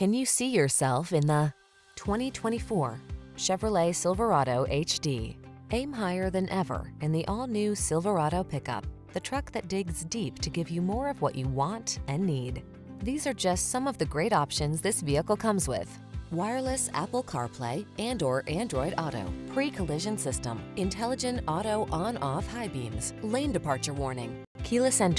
Can you see yourself in the 2024 Chevrolet Silverado HD? Aim higher than ever in the all-new Silverado pickup, the truck that digs deep to give you more of what you want and need. These are just some of the great options this vehicle comes with. Wireless Apple CarPlay and or Android Auto, pre-collision system, intelligent auto on-off high beams, lane departure warning, keyless entry,